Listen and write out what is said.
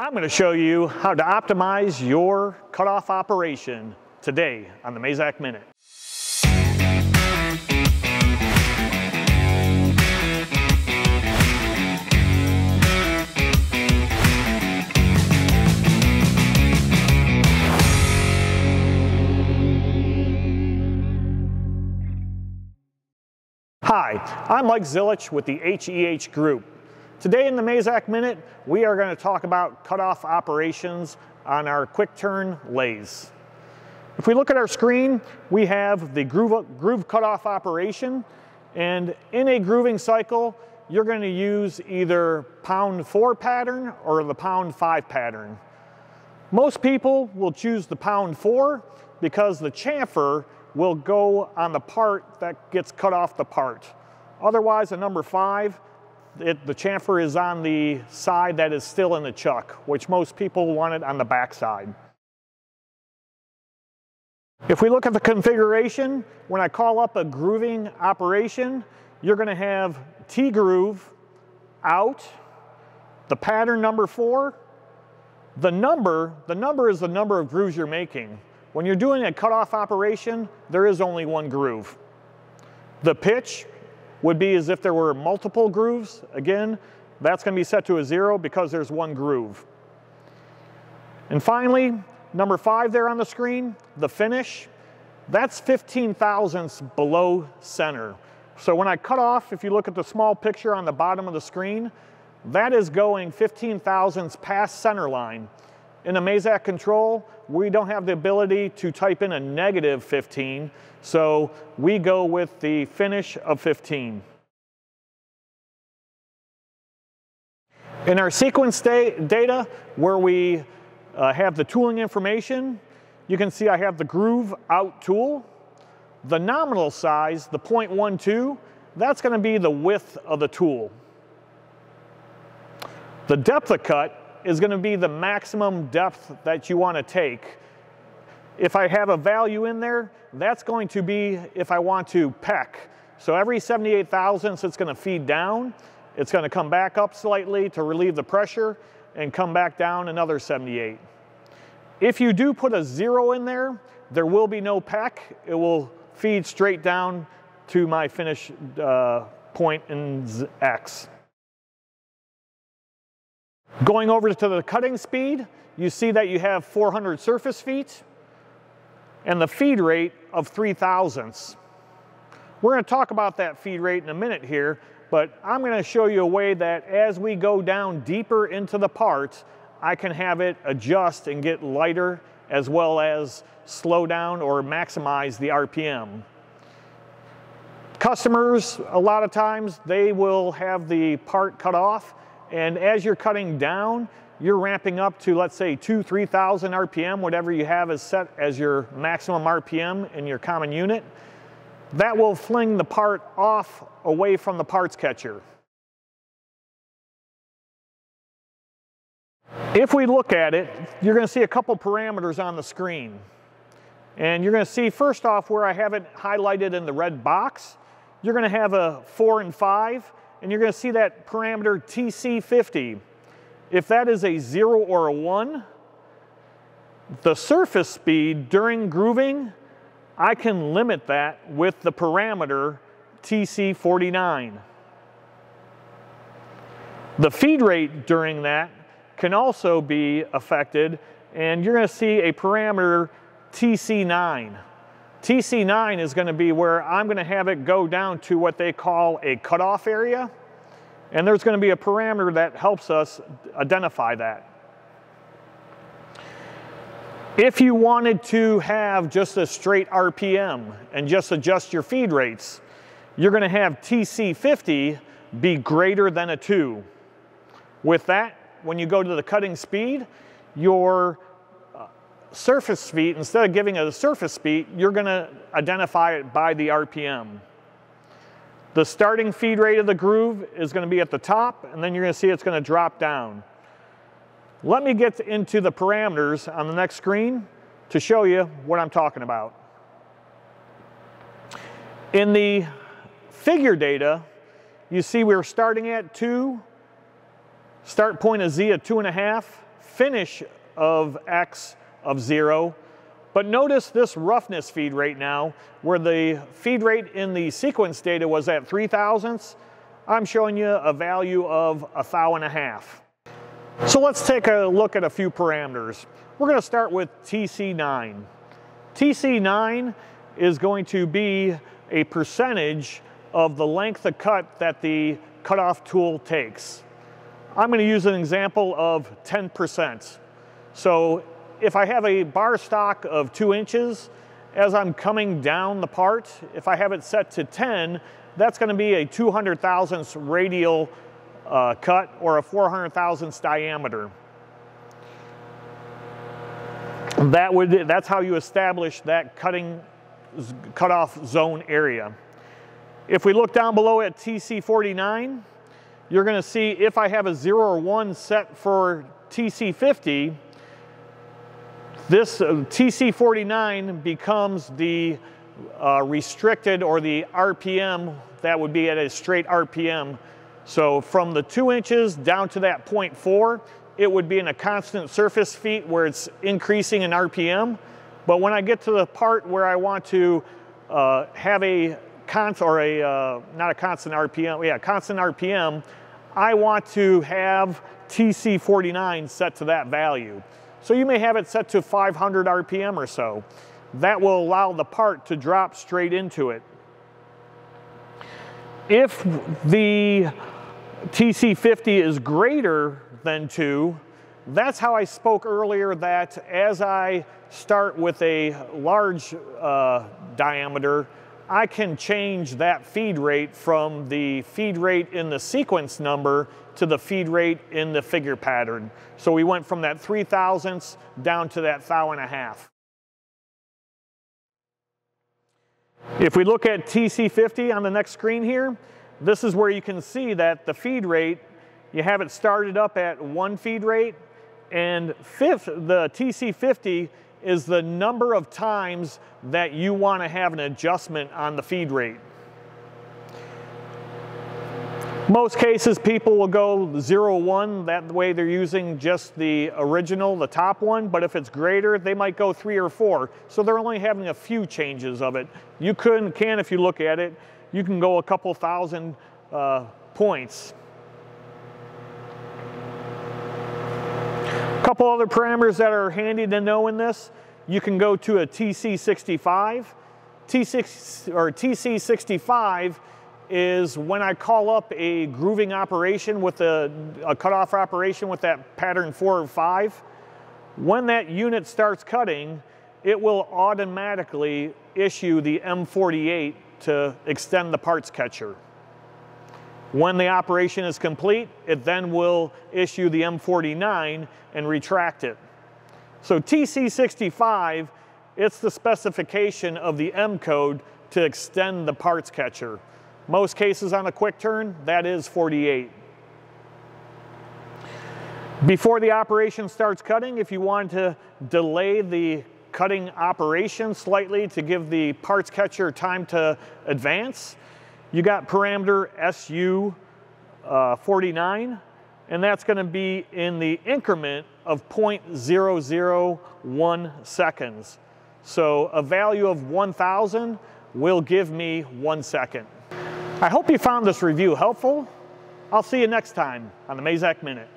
I'm going to show you how to optimize your cutoff operation today on the Mazak Minute. Hi, I'm Mike Zillich with the HEH Group. Today in the Mazak Minute, we are going to talk about cutoff operations on our quick turn lathes. If we look at our screen, we have the groove, groove cutoff operation, and in a grooving cycle, you're going to use either pound four pattern or the pound five pattern. Most people will choose the pound four because the chamfer will go on the part that gets cut off the part. Otherwise, a number five it, the chamfer is on the side that is still in the chuck, which most people want it on the back side. If we look at the configuration, when I call up a grooving operation, you're gonna have T-groove out, the pattern number four, the number, the number is the number of grooves you're making. When you're doing a cutoff operation, there is only one groove. The pitch, would be as if there were multiple grooves. Again, that's going to be set to a zero because there's one groove. And finally, number five there on the screen, the finish, that's 15 thousandths below center. So when I cut off, if you look at the small picture on the bottom of the screen, that is going 15 thousandths past center line. In the Mazak control, we don't have the ability to type in a negative 15, so we go with the finish of 15. In our sequence data, where we uh, have the tooling information, you can see I have the groove out tool. The nominal size, the 0.12, that's going to be the width of the tool. The depth of cut is going to be the maximum depth that you want to take. If I have a value in there, that's going to be if I want to peck. So every 78 thousandths it's going to feed down. It's going to come back up slightly to relieve the pressure and come back down another 78. If you do put a zero in there, there will be no peck. It will feed straight down to my finish uh, point in X. Going over to the cutting speed, you see that you have 400 surface feet and the feed rate of 3 thousandths. We're going to talk about that feed rate in a minute here, but I'm going to show you a way that as we go down deeper into the part, I can have it adjust and get lighter as well as slow down or maximize the RPM. Customers, a lot of times, they will have the part cut off and as you're cutting down, you're ramping up to, let's say, two, 3,000 RPM, whatever you have as set as your maximum RPM in your common unit. That will fling the part off away from the parts catcher. If we look at it, you're going to see a couple parameters on the screen. And you're going to see first off where I have it highlighted in the red box, you're going to have a 4 and 5 and you're going to see that parameter TC50. If that is a 0 or a 1, the surface speed during grooving, I can limit that with the parameter TC49. The feed rate during that can also be affected, and you're going to see a parameter TC9. TC9 is going to be where I'm going to have it go down to what they call a cutoff area. And there's going to be a parameter that helps us identify that. If you wanted to have just a straight RPM and just adjust your feed rates, you're going to have TC50 be greater than a 2. With that, when you go to the cutting speed, your surface speed, instead of giving it a surface speed, you're going to identify it by the RPM. The starting feed rate of the groove is going to be at the top, and then you're going to see it's going to drop down. Let me get into the parameters on the next screen to show you what I'm talking about. In the figure data, you see we're starting at 2, start point of Z at 2.5, finish of X of zero. But notice this roughness feed rate now, where the feed rate in the sequence data was at three thousandths, I'm showing you a value of a thou and a half. So let's take a look at a few parameters. We're gonna start with TC9. TC9 is going to be a percentage of the length of cut that the cutoff tool takes. I'm going to use an example of 10%. So if I have a bar stock of two inches, as I'm coming down the part, if I have it set to 10, that's going to be a 200 thousandths radial uh, cut or a 400 thousandths diameter. That would, that's how you establish that cutting cutoff zone area. If we look down below at TC49, you're gonna see if I have a zero or one set for TC50, this uh, TC49 becomes the uh, restricted or the RPM that would be at a straight RPM. So from the two inches down to that 0.4, it would be in a constant surface feet where it's increasing in RPM. But when I get to the part where I want to uh, have a constant, or a, uh, not a constant RPM, yeah, constant RPM, I want to have TC49 set to that value. So you may have it set to 500 RPM or so. That will allow the part to drop straight into it. If the TC50 is greater than 2, that's how I spoke earlier that as I start with a large uh, diameter, I can change that feed rate from the feed rate in the sequence number to the feed rate in the figure pattern. So we went from that 3 thousandths down to that thou and a half. If we look at TC50 on the next screen here, this is where you can see that the feed rate, you have it started up at one feed rate, and fifth, the TC50 is the number of times that you want to have an adjustment on the feed rate. Most cases people will go 0, 1, that way they're using just the original, the top one, but if it's greater, they might go 3 or 4. So they're only having a few changes of it. You can, can if you look at it, you can go a couple thousand uh, points. Couple other parameters that are handy to know in this. You can go to a TC65. T6 or TC65 is when I call up a grooving operation with a, a cutoff operation with that pattern four or five. When that unit starts cutting, it will automatically issue the M48 to extend the parts catcher. When the operation is complete, it then will issue the M49 and retract it. So TC65, it's the specification of the M code to extend the parts catcher. Most cases on a quick turn, that is 48. Before the operation starts cutting, if you want to delay the cutting operation slightly to give the parts catcher time to advance, you got parameter SU uh, 49, and that's gonna be in the increment of 0.001 seconds. So a value of 1,000 will give me one second. I hope you found this review helpful. I'll see you next time on the Mazak Minute.